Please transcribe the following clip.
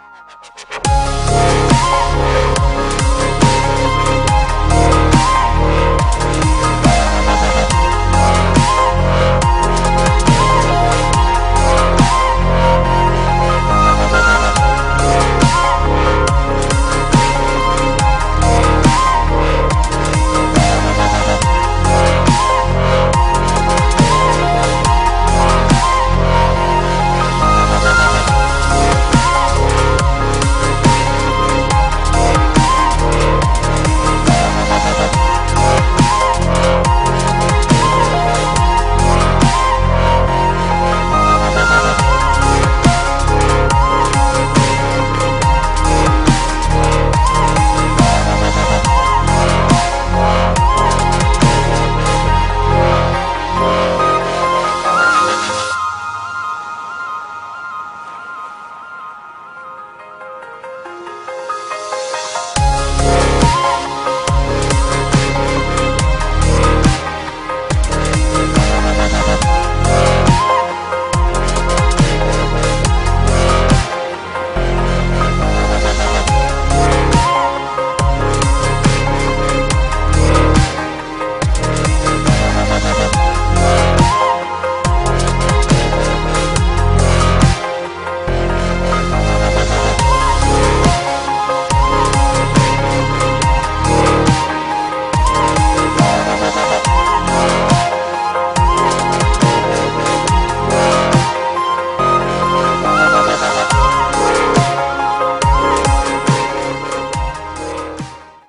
Música